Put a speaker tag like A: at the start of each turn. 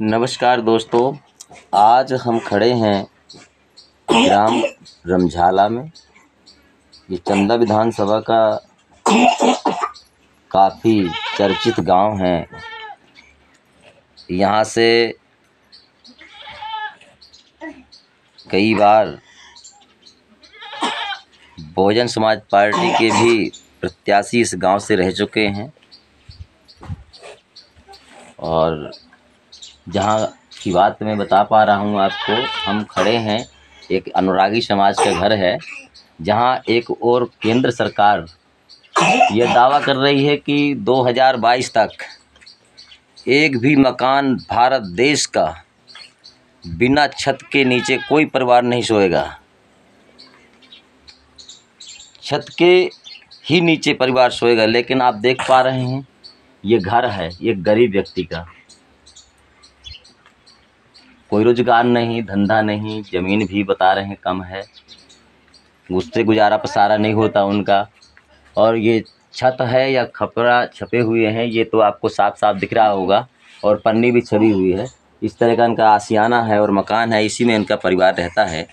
A: नमस्कार दोस्तों, आज हम खड़े हैं ग्राम रमझाला में। ये चंदा विधानसभा का काफ़ी चर्चित गाँव है। यहाँ से कई बार बहुजन समाज पार्टी के भी प्रत्याशी इस गाँव से रह चुके हैं। और जहाँ की बात मैं बता पा रहा हूँ आपको, हम खड़े हैं एक अनुरागी समाज का घर है, जहाँ एक और केंद्र सरकार यह दावा कर रही है कि 2022 तक एक भी मकान भारत देश का बिना छत के नीचे कोई परिवार नहीं सोएगा। छत के ही नीचे परिवार सोएगा, लेकिन आप देख पा रहे हैं, ये घर है, ये गरीब व्यक्ति का। कोई रोज़गार नहीं, धंधा नहीं, ज़मीन भी बता रहे हैं कम है। उससे गुजारा पसारा नहीं होता उनका। और ये छत है या खपरा छपे हुए हैं, ये तो आपको साफ़ साफ़ दिख रहा होगा। और पन्नी भी छपी हुई है। इस तरह का इनका आसियाना है और मकान है, इसी में इनका परिवार रहता है।